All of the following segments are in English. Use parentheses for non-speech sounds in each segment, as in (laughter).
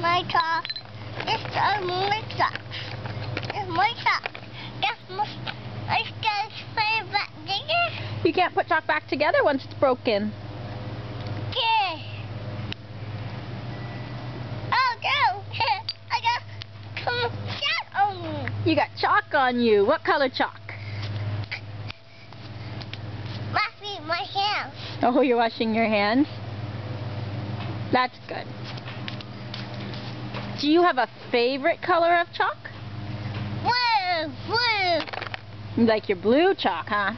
my sock. This is my. This is my sock. That's my. I got play back there. You can't put chalk back together once it's broken. Okay. Oh no! (laughs) I got some shit on me. You got chalk on you. What color chalk? Be my hands. Oh, you're washing your hands? That's good. Do you have a favorite color of chalk? Blue, blue. You like your blue chalk, huh?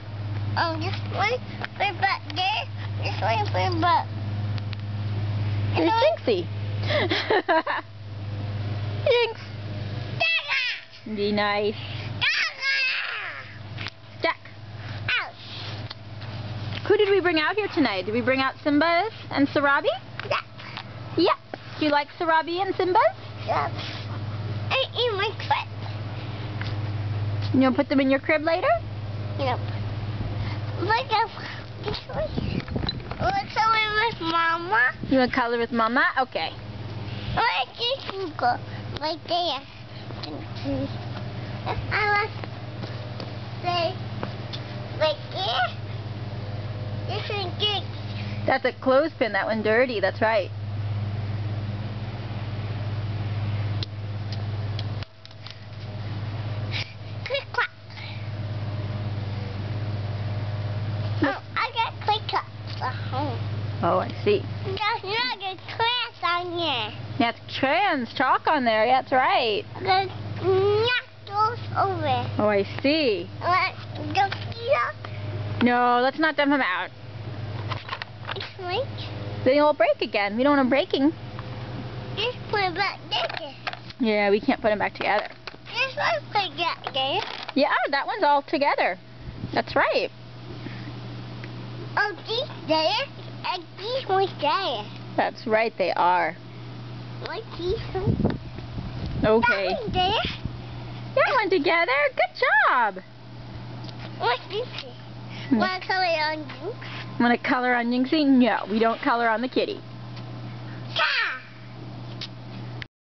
Oh, this one put back there. This one put back. You're Jinxie. (laughs) Jinx. Gaga! Be nice. Gaga! Jack, Ouch! who did we bring out here tonight? Did we bring out Simbas and Sarabi? That. Yeah. Do you like Sarabi and Simbas? That's. I eat my foot. You want to put them in your crib later? Yep. Up. This. Let's go with Mama. You want to color with Mama? Okay. Where this can go? Right there. I want say right there. This one good. That's a clothespin. That one dirty. That's right. See. There's not a class on here. That's trans chalk on there. That's right. There's not those over. Oh, I see. Let's go here. No, let's not dump them out. It's like Then they'll break again. We don't want them breaking. this one back there. Yeah, we can't put them back together. This one put back. Yeah, that one's all together. That's right. Oh, these there. And these ones there. That's right, they are. Like these ones. Okay. That one there. That one together. Good job. What's this? Hmm. Want to color on you? Want to color on Jinxie? No, we don't color on the kitty.